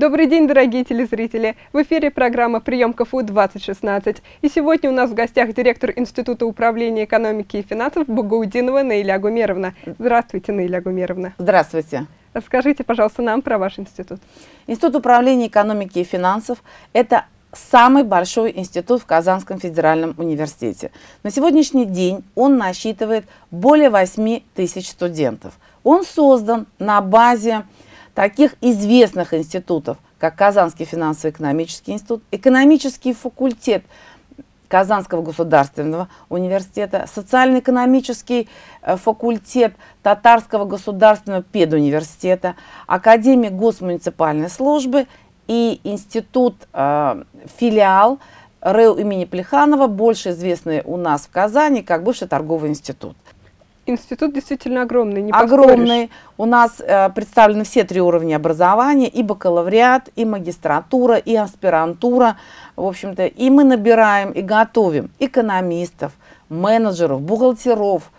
Добрый день, дорогие телезрители! В эфире программа «Прием КФУ-2016». И сегодня у нас в гостях директор Института управления экономики и финансов Багаудинова Наиля Гумеровна. Здравствуйте, Наиля Гумеровна. Здравствуйте. Расскажите, пожалуйста, нам про ваш институт. Институт управления экономики и финансов – это самый большой институт в Казанском федеральном университете. На сегодняшний день он насчитывает более 8 тысяч студентов. Он создан на базе таких известных институтов, как Казанский финансово-экономический институт, экономический факультет Казанского государственного университета, социально-экономический э, факультет Татарского государственного педуниверситета, Академия госмуниципальной службы и институт, э, филиал РЭУ имени Плеханова, больше известный у нас в Казани как бывший торговый институт. Институт действительно огромный, не Огромный. Поспоришь. У нас э, представлены все три уровня образования, и бакалавриат, и магистратура, и аспирантура, в общем-то. И мы набираем и готовим экономистов, менеджеров, бухгалтеров,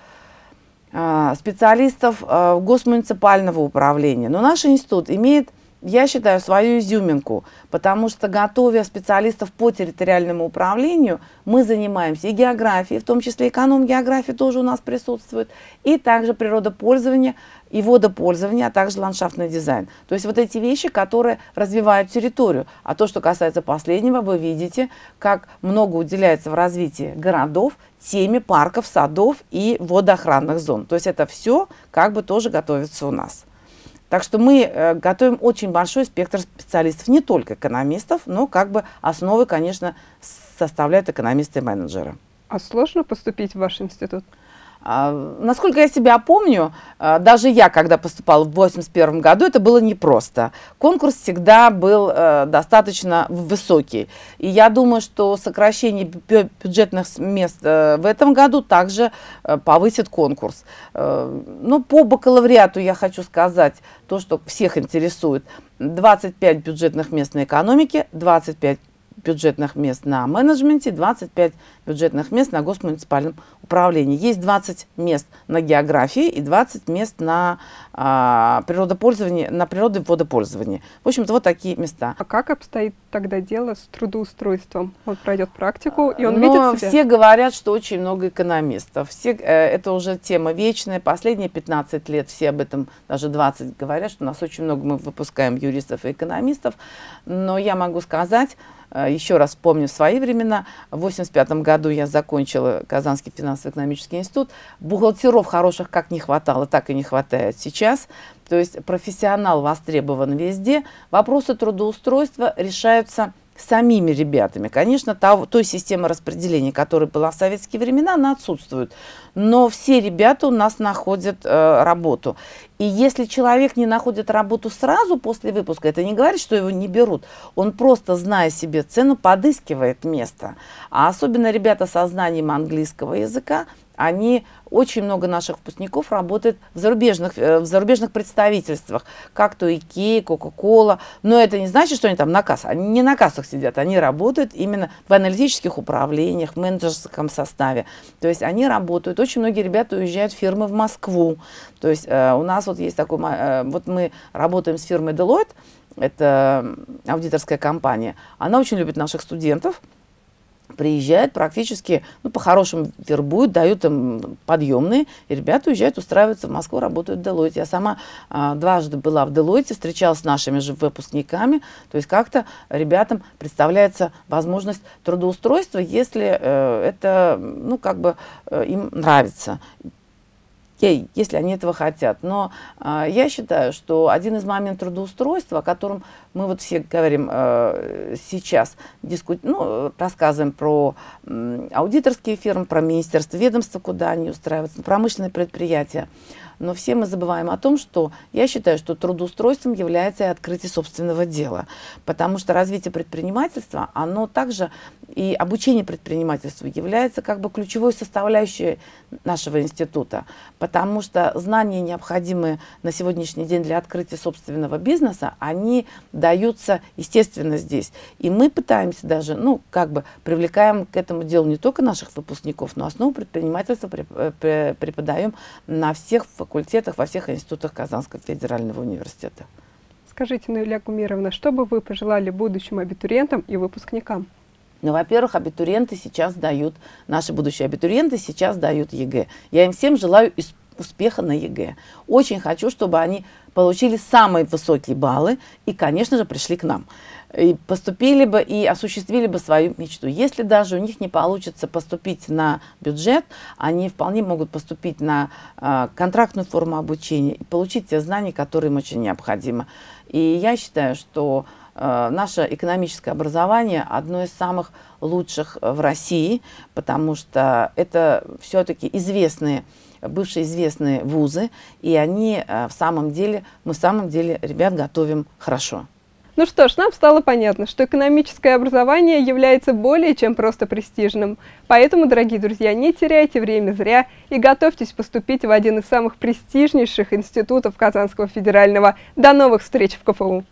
э, специалистов э, госмуниципального управления. Но наш институт имеет я считаю, свою изюминку, потому что, готовя специалистов по территориальному управлению, мы занимаемся и географией, в том числе эконом-география тоже у нас присутствует, и также природопользование и водопользование, а также ландшафтный дизайн. То есть вот эти вещи, которые развивают территорию. А то, что касается последнего, вы видите, как много уделяется в развитии городов теме парков, садов и водоохранных зон. То есть это все как бы тоже готовится у нас. Так что мы э, готовим очень большой спектр специалистов, не только экономистов, но как бы основы, конечно, составляют экономисты и менеджеры. А сложно поступить в ваш институт? А, насколько я себя помню, а, даже я, когда поступала в 1981 году, это было непросто. Конкурс всегда был э, достаточно высокий. И я думаю, что сокращение бюджетных мест э, в этом году также э, повысит конкурс. Ну, по бакалавриату я хочу сказать то, что всех интересует. 25 бюджетных мест на экономике, 25 бюджетных мест на менеджменте, 25 бюджетных мест на госмуниципальном управлении. Есть 20 мест на географии и 20 мест на а, природопользование, на природы водопользование. В общем-то, вот такие места. А как обстоит тогда дело с трудоустройством? Он пройдет практику, и он Но видит себя? все говорят, что очень много экономистов. Все, э, это уже тема вечная. Последние 15 лет все об этом, даже 20 говорят, что у нас очень много мы выпускаем юристов и экономистов. Но я могу сказать, еще раз помню свои времена. В 1985 году я закончила Казанский финансово-экономический институт. Бухгалтеров хороших как не хватало, так и не хватает сейчас. То есть профессионал востребован везде. Вопросы трудоустройства решаются самими ребятами. Конечно, того, той системы распределения, которая была в советские времена, она отсутствует. Но все ребята у нас находят э, работу. И если человек не находит работу сразу после выпуска, это не говорит, что его не берут. Он просто, зная себе цену, подыскивает место. А особенно ребята со знанием английского языка, они, очень много наших выпускников работает в зарубежных, э, в зарубежных представительствах, как то Икея, Кока-Кола. Но это не значит, что они там на кассах. Они не на кассах сидят, они работают именно в аналитических управлениях, в менеджерском составе. То есть они работают. Очень многие ребята уезжают в фирмы в Москву. То есть э, у нас вот есть такой, э, вот мы работаем с фирмой Deloitte, это аудиторская компания. Она очень любит наших студентов приезжают практически, ну, по-хорошему вербуют, дают им подъемные, и ребята уезжают, устраиваются в Москву, работают в Делойте. Я сама а, дважды была в Делойте, встречалась с нашими же выпускниками, то есть как-то ребятам представляется возможность трудоустройства, если э, это, ну, как бы э, им нравится если они этого хотят. Но э, я считаю, что один из моментов трудоустройства, о котором мы вот все говорим э, сейчас, дискут, ну, рассказываем про э, аудиторские фирмы, про министерство, ведомства, куда они устраиваются, промышленные предприятия. Но все мы забываем о том, что я считаю, что трудоустройством является и открытие собственного дела. Потому что развитие предпринимательства, оно также и обучение предпринимательству является как бы ключевой составляющей нашего института. Потому что знания, необходимые на сегодняшний день для открытия собственного бизнеса, они даются, естественно, здесь. И мы пытаемся даже, ну, как бы привлекаем к этому делу не только наших выпускников, но основу предпринимательства э, преподаем на всех факультетах, во всех институтах Казанского федерального университета. Скажите, Наиля Гумировна, что бы вы пожелали будущим абитуриентам и выпускникам? Ну, во-первых, абитуриенты сейчас дают, наши будущие абитуриенты сейчас дают ЕГЭ. Я им всем желаю успеха на ЕГЭ. Очень хочу, чтобы они получили самые высокие баллы и, конечно же, пришли к нам. И поступили бы и осуществили бы свою мечту. Если даже у них не получится поступить на бюджет, они вполне могут поступить на э, контрактную форму обучения и получить те знания, которые им очень необходимы. И я считаю, что э, наше экономическое образование одно из самых лучших в России, потому что это все-таки известные бывшие известные вузы, и они э, в самом деле, мы в самом деле ребят готовим хорошо. Ну что ж, нам стало понятно, что экономическое образование является более чем просто престижным. Поэтому, дорогие друзья, не теряйте время зря и готовьтесь поступить в один из самых престижнейших институтов Казанского федерального. До новых встреч в КФУ!